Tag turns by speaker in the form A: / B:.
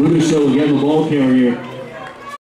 A: Russo again, the ball carrier.